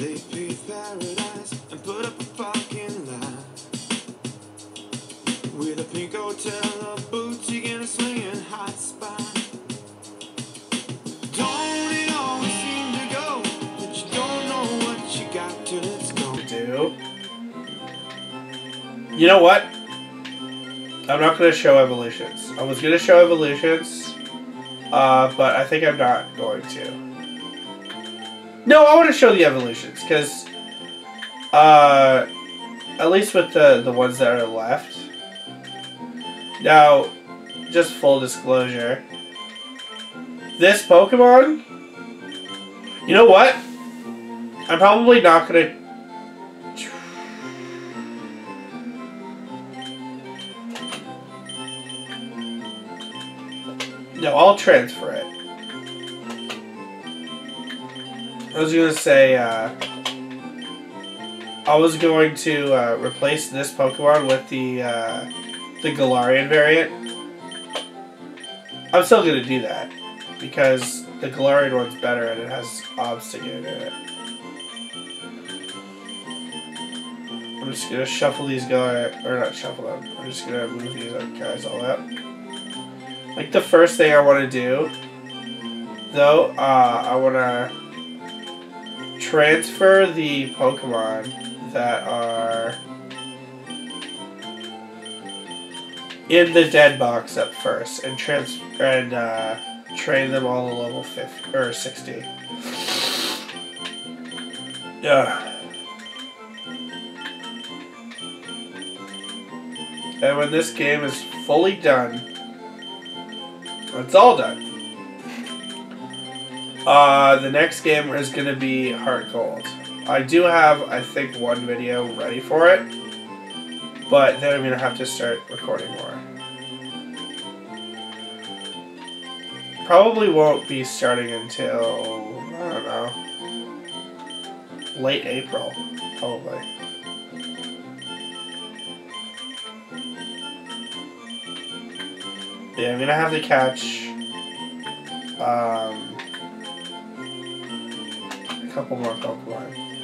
Paradise and put up a fucking. With a pink hotel, hot spot. You know what. You know what? I'm not going to show evolutions. I was going to show evolutions, uh, but I think I'm not going to. No, I want to show the evolutions because, uh, at least with the the ones that are left. Now, just full disclosure, this Pokemon. You know what? I'm probably not gonna No, I'll transfer it. I was gonna say, uh, I was going to uh, replace this Pokemon with the uh, the Galarian variant. I'm still gonna do that because the Galarian one's better and it has Obstagoon in it. I'm just gonna shuffle these guys, or not shuffle them. I'm just gonna move these guys all out. Like the first thing I want to do, though, uh, I want to transfer the Pokemon that are in the dead box up first and trans and uh, train them all to level 50 or 60. Yeah. And when this game is fully done, it's all done. Uh, the next game is going to be Heart Gold. I do have, I think, one video ready for it, but then I'm going to have to start recording more. Probably won't be starting until, I don't know, late April, probably. Yeah, I'm gonna have to catch um, a couple more Pokemon.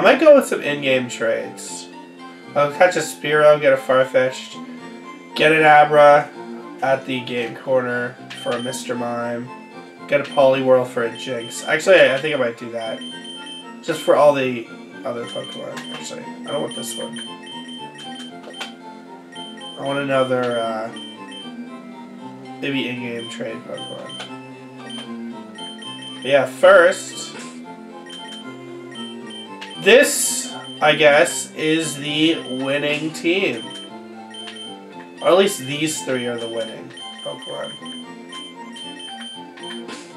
I might go with some in-game trades. I'll catch a Spearow, get a Farfetch'd, get an Abra at the game corner for a Mr. Mime. Get a Poliwhirl for a Jynx. Actually, I think I might do that. Just for all the other Pokemon. Actually, I don't want this one. I want another, uh, maybe in-game trade Pokemon. But yeah, first, this, I guess, is the winning team. Or at least these three are the winning Pokemon.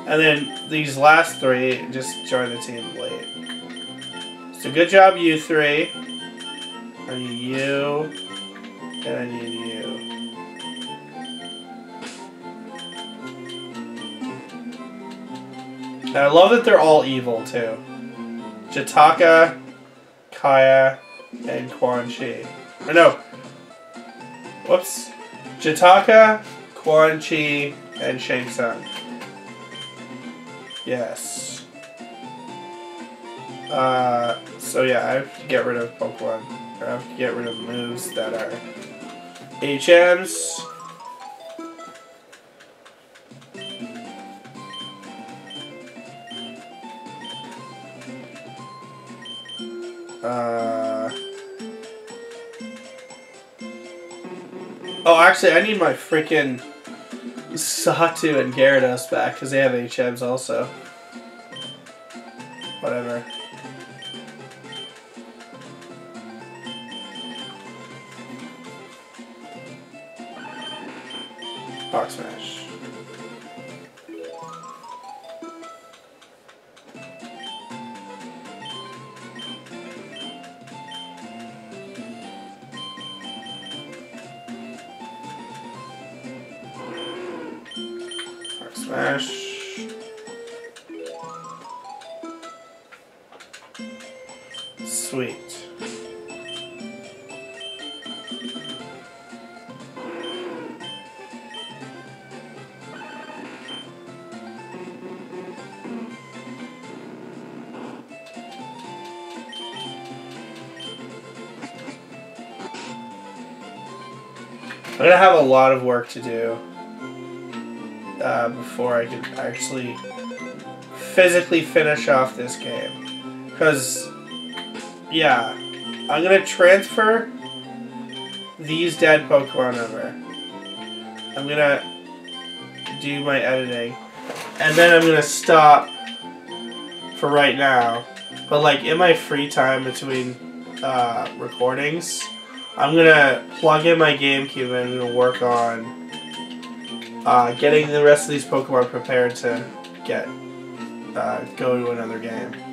And then these last three just join the team late. So good job, you three. I need you. And I need you. And I love that they're all evil too. Jataka, Kaya, and Quan Chi. Or no. Whoops. Jataka, Quan Chi, and Shang Tsung. Yes. Uh, so yeah, I have to get rid of Pokemon. I have to get rid of moves that are HMs. Uh, oh, actually, I need my freaking Satu and Gyarados back because they have HMs also. Sweet. I'm gonna have a lot of work to do uh, before I can actually physically finish off this game. Because yeah, I'm gonna transfer these dead Pokemon over. I'm gonna do my editing. And then I'm gonna stop for right now. But like in my free time between uh, recordings, I'm gonna plug in my GameCube and I'm gonna work on uh, getting the rest of these Pokemon prepared to get uh, go to another game.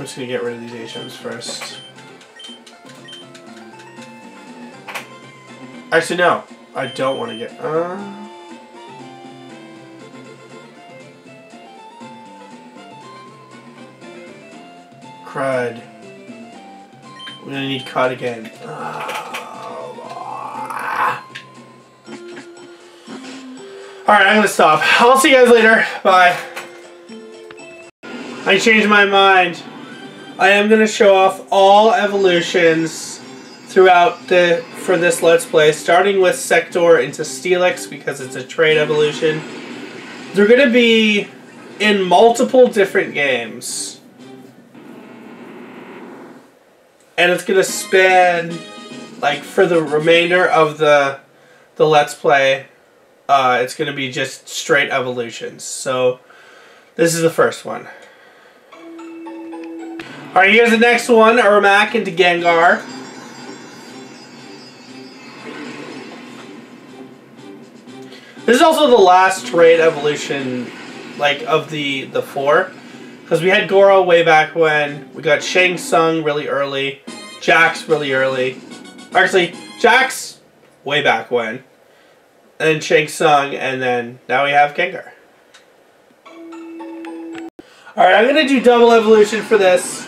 I'm just gonna get rid of these HMs first. Actually, no. I don't want to get. Uh... Crud. We're gonna need cut again. Alright, I'm gonna stop. I'll see you guys later. Bye. I changed my mind. I am gonna show off all evolutions throughout the for this Let's Play, starting with Sektor into Steelix because it's a trade evolution. They're gonna be in multiple different games. And it's gonna span like for the remainder of the the Let's Play, uh, it's gonna be just straight evolutions. So this is the first one. Alright, here's the next one, Ermac into Gengar. This is also the last trade evolution, like, of the, the four. Because we had Goro way back when, we got Shang Tsung really early, Jax really early. Actually, Jax way back when. And then Shang Tsung, and then now we have Gengar. Alright, I'm going to do double evolution for this.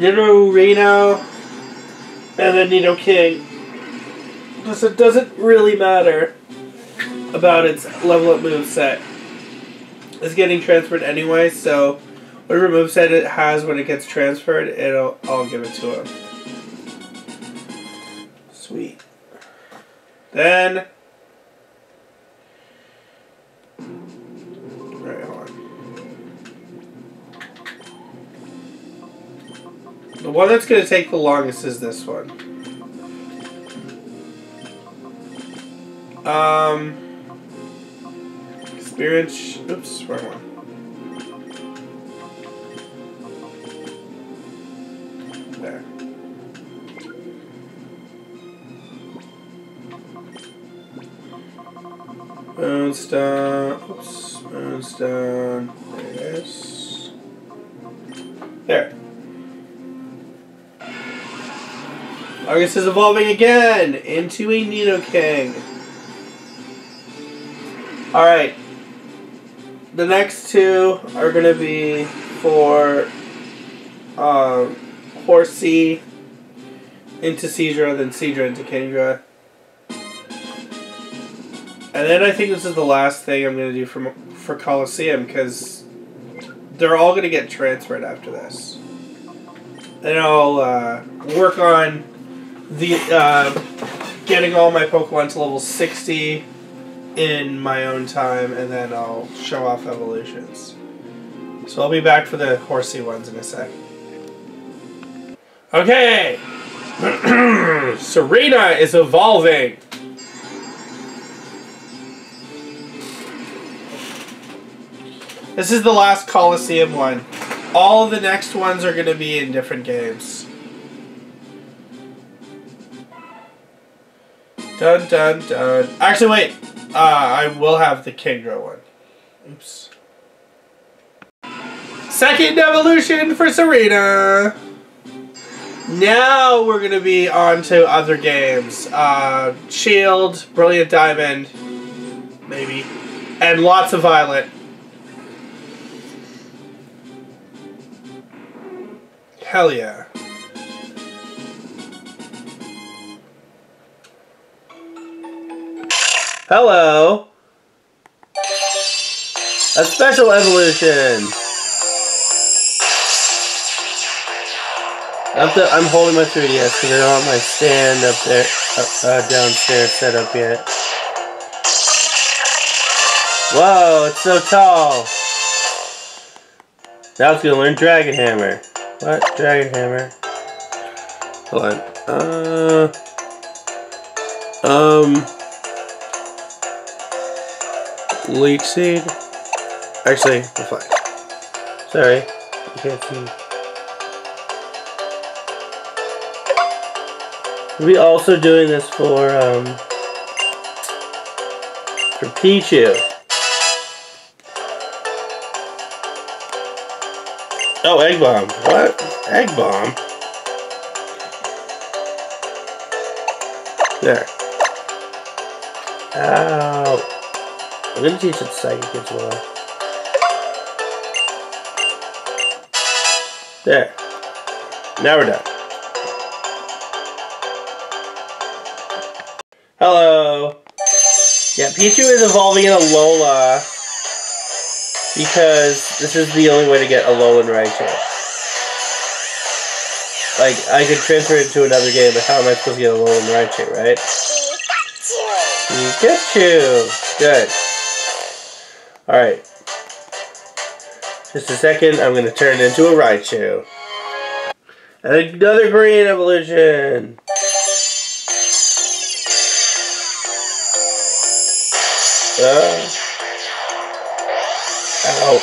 Nidorino, and then Nidoking. Because it doesn't really matter about its level up move set. It's getting transferred anyway, so whatever move set it has when it gets transferred, it'll I'll give it to him. Sweet. Then The one that's gonna take the longest is this one. Um experience oops, wrong one. There. Moonstone. Oops. Moonstone. There it is. Argus is evolving again into a Nidoking. Alright. The next two are going to be for um, Horsea into Seadra, then Seadra into Kingdra. And then I think this is the last thing I'm going to do for, for Coliseum because they're all going to get transferred after this. And I'll uh, work on the uh, getting all my Pokemon to level 60 in my own time, and then I'll show off evolutions. So I'll be back for the horsey ones in a sec. Okay! Sareena is evolving! This is the last Coliseum one. All the next ones are going to be in different games. Dun dun dun. Actually, wait. Uh, I will have the Kingdra one. Oops. Second evolution for Sareena. Now we're to be on to other games. Uh, Shield, Brilliant Diamond, maybe, and lots of Violet. Hell yeah. Hello. A special evolution. Up the, I'm holding my 3DS because I don't have my stand up there, uh, uh, downstairs set up yet. Whoa, it's so tall. Now it's gonna learn Dragon Hammer. What? Dragon Hammer. Hold on. Uh. Um. Leech Seed. Actually, reflect. Sorry. You can't see. We'll also doing this for, um, for Pichu. Oh, Egg Bomb. What? Egg Bomb? There. I'm gonna teach it Psychic as well. There. Now we're done. Hello. Yeah, Pichu is evolving in Alola because this is the only way to get a Alolan Raichu. Like, I could transfer it to another game, but how am I supposed to get a Alolan Raichu, right? Oh, Pikachu! Good. Alright. Just a second, I'm gonna turn it into a Raichu. And another green evolution! Uh, ow.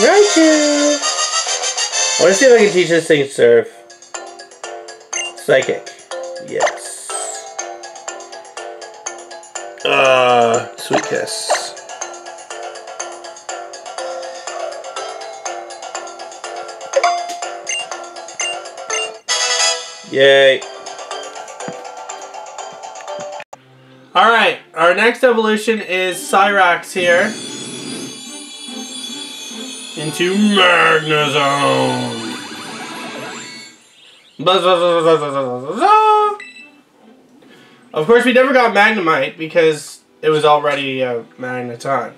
Raichu! I want to see if I can teach this thing surf. Psychic. Uh, sweet kiss. Yay. Alright, our next evolution is Cyrax here. Into Magnezone. Of course, we never got Magnemite because it was already a Magneton.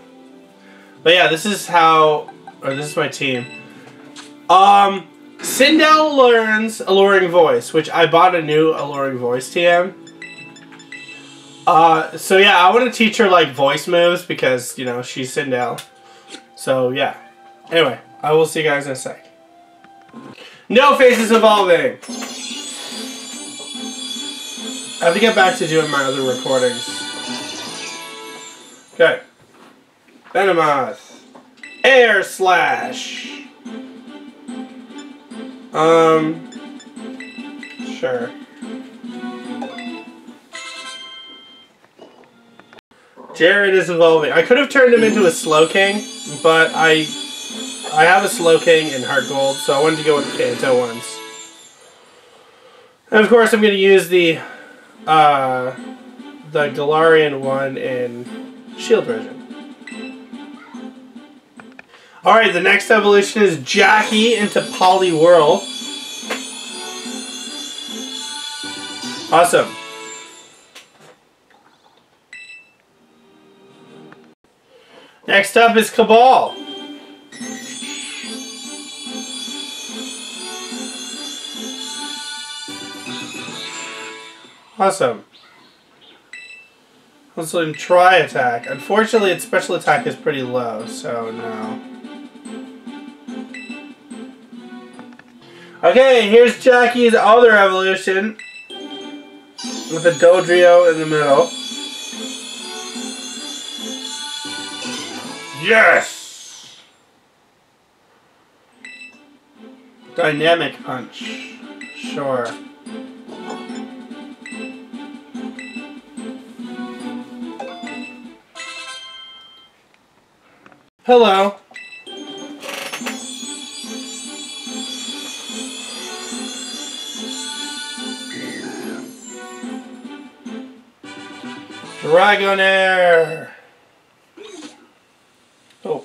But yeah, this is how, or this is my team. Um, Sindel learns Alluring Voice, which I bought a new Alluring Voice TM. Uh, so yeah, I want to teach her like voice moves because, you know, she's Sindel. So yeah. Anyway, I will see you guys in a sec. No faces evolving! I have to get back to doing my other recordings. Okay. Venomoth. Air Slash. Um. Sure. Jared is evolving. I could have turned him into a Slowking, but I I have a Slowking in Heart Gold, so I wanted to go with the Kanto ones. And of course, I'm going to use the uh, the Galarian one in Shield version. Alright, the next evolution is Jackie into Poliwhirl. Awesome. Next up is Kabal. Awesome. Let's let him try attack. Unfortunately, its special attack is pretty low, so no. Okay, here's Jackie's other evolution. With a Dodrio in the middle. Yes! Dynamic punch. Sure. Hello. Dragonair. Oh.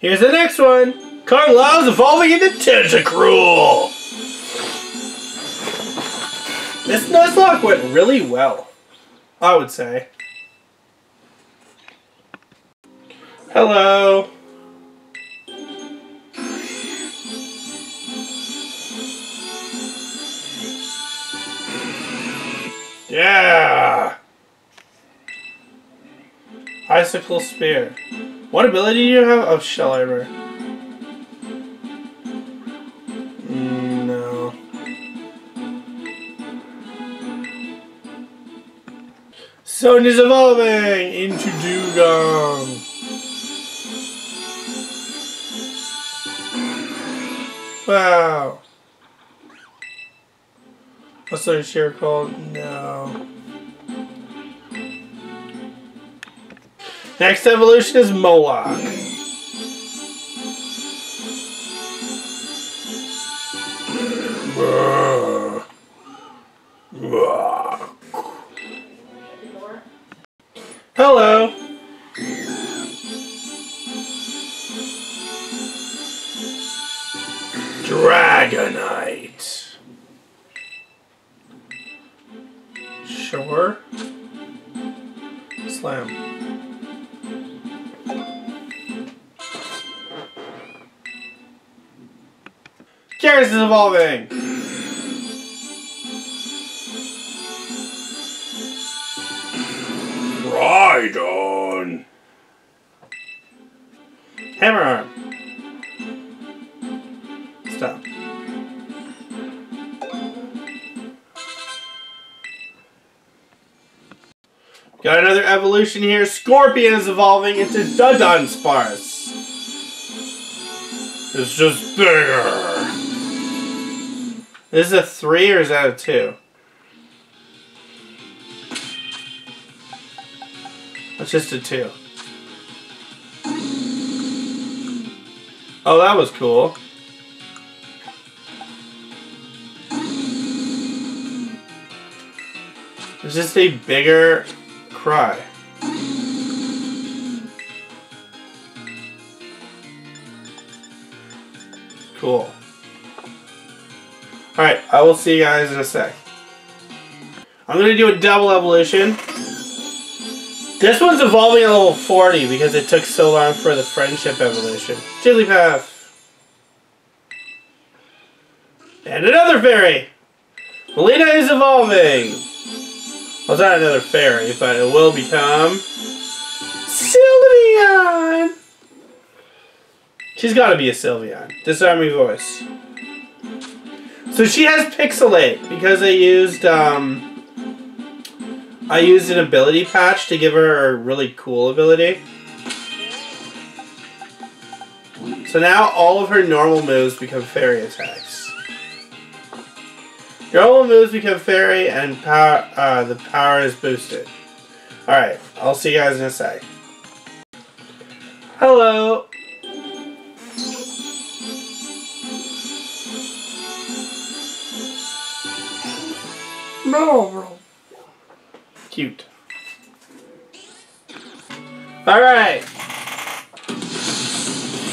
Here's the next one. Lao's evolving into Tentacruel. This Nuzlocke went really well, I would say. Hello. Yeah. Icicle spear. What ability do you have? Oh, shell armor. Mm, no. Sonya's evolving into Dugong. Wow. What's their share called? No. Next evolution is Moloch. Hello. Dragonite. Sure. Slam. Garrus is evolving! Evolution here. Scorpion is evolving into Dudunsparce. It's just bigger. This is a three or is that a two? That's just a two. Oh, that was cool. It's just a bigger Cool. Alright, I will see you guys in a sec. I'm going to do a double evolution. This one's evolving at level 40 because it took so long for the friendship evolution. Jigglypuff. And another fairy. Mileena is evolving. Well, it's not another fairy, but it will become Sylveon. She's got to be a Sylveon. Disarming Voice. So she has Pixelate because I used um, I used an ability patch to give her a really cool ability. So now all of her normal moves become fairy attacks. Normal moves become fairy and power, uh, the power is boosted. Alright, I'll see you guys in a sec. Hello. No, bro. Cute. Alright.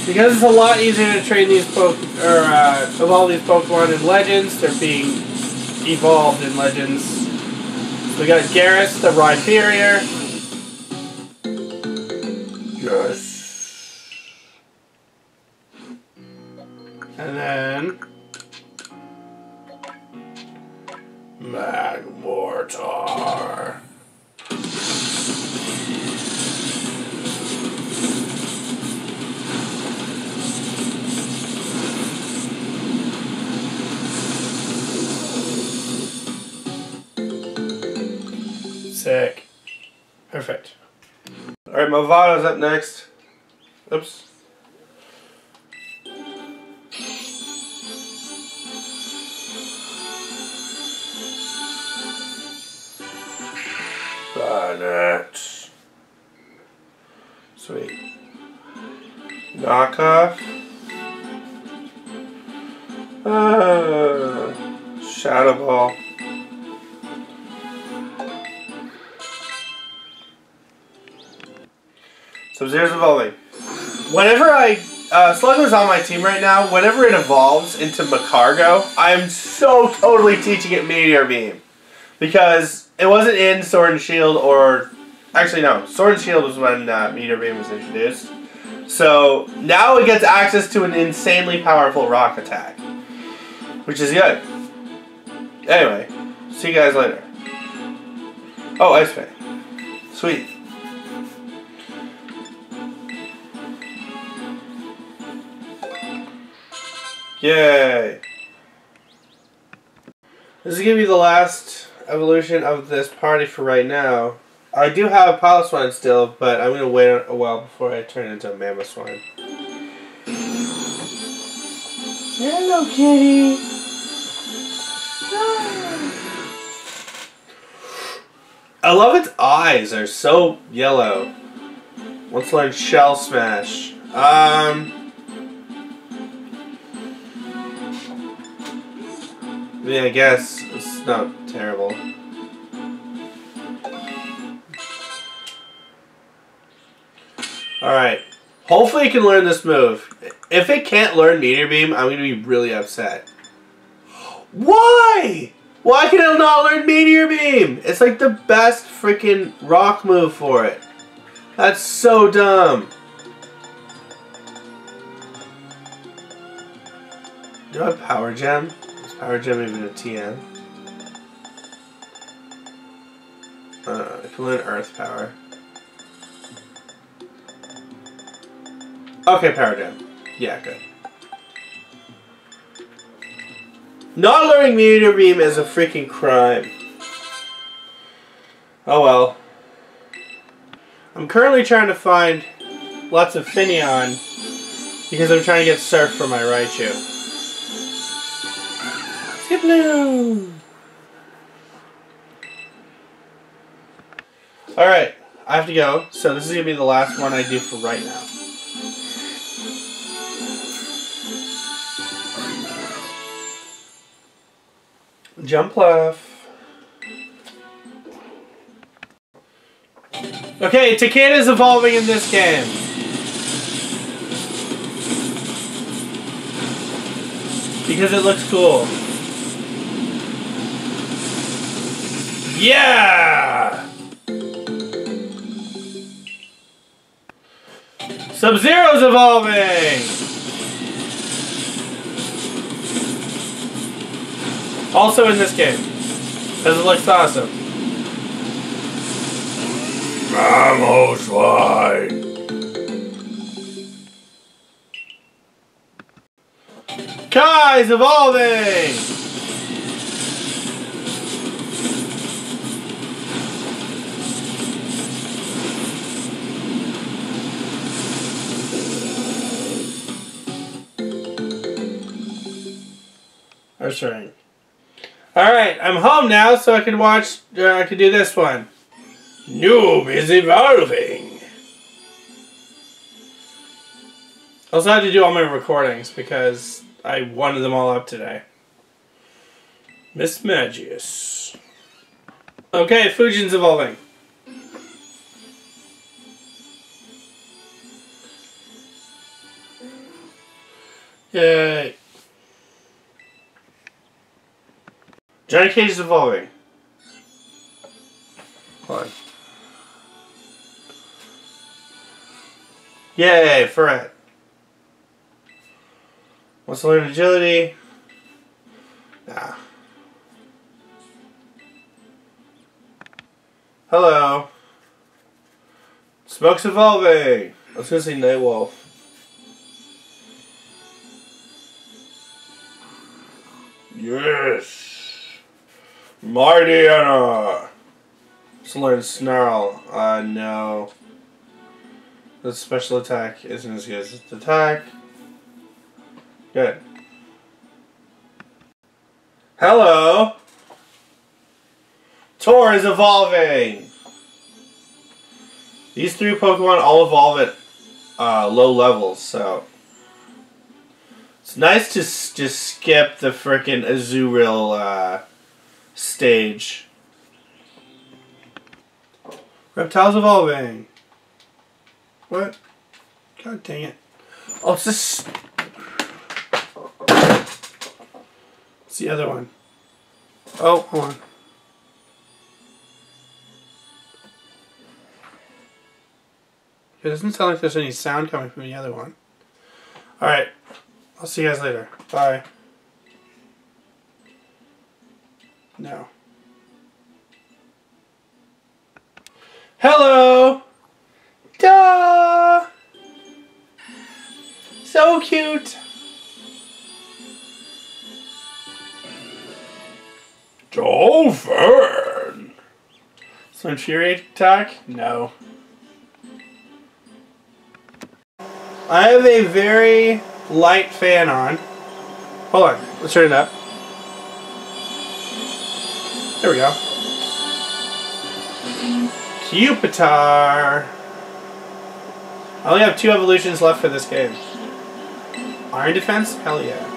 Because it's a lot easier to train these Poke or uh, evolve these Pokemon in Legends, they're being evolved in Legends. So we got Garrus, the Rhyperior. Yes. And then Magmortar. Sick. Perfect. Alright, Movato's up next. Oops. Bonnet. Sweet. Knockoff. Ah, Shadow Ball. Sub-Zero's evolving. Whenever I uh, Slugma's on my team right now. Whenever it evolves into Magcargo, I'm so totally teaching it Meteor Beam because it wasn't in Sword and Shield or actually no, Sword and Shield was when uh, Meteor Beam was introduced. So now it gets access to an insanely powerful rock attack. Which is good. Anyway, see you guys later. Oh, Ice Fang. Sweet. Yay. This is going to be the last evolution of this party for right now. I do have a Piloswine still, but I'm going to wait a while before I turn into a Mamoswine. Hello, kitty. I love its eyes. They're so yellow. Let's learn Shell Smash. Um. Yeah, I guess it's not terrible. Alright. Hopefully it can learn this move. If it can't learn Meteor Beam, I'm going to be really upset. Why? Why can it not learn Meteor Beam? It's like the best freaking rock move for it. That's so dumb. Do I have Power Gem? A TM? Uh, learn Earth Power. Okay, Power Gem. Yeah, good. Not learning Meteor Beam is a freaking crime. Oh well. I'm currently trying to find lots of Finneon because I'm trying to get Surf for my Raichu. Alright, I have to go, so this is going to be the last one I do for right now. Jump left. Okay, Takeda's evolving in this game. Because it looks cool. Yeah! Sub-Zero's evolving! Also in this game. Because it looks awesome. Mamoswine! Kai's evolving! That's right. Alright, I'm home now so I can watch, uh, I can do this one. Noob is evolving. I also had to do all my recordings because I wanted them all up today. Mismagius. Okay, Fujin's evolving. Yay. Johnny Cage is evolving. Hold on. Yay, Ferret. Wants to learn agility. Nah. Hello. Smoke's evolving. I was gonna say Nightwolf. Yes. Mardiana. Let's learn Snarl. Uh, no. The special attack isn't as good as its attack. Good. Hello. Tor is evolving. These three Pokemon all evolve at uh, low levels, so it's nice to just skip the frickin' Azurill uh, stage. Reptiles evolving. What? God dang it. Oh, it's this. It's the other one. Oh, hold on. It doesn't sound like there's any sound coming from the other one. Alright. I'll see you guys later. Bye. No. Hello! Duh! So cute! Dolphin! So infuriating attack? No. I have a very light fan on. Hold on, let's turn it up. There we go. Pupitar. I only have two evolutions left for this game. Iron Defense? Hell yeah.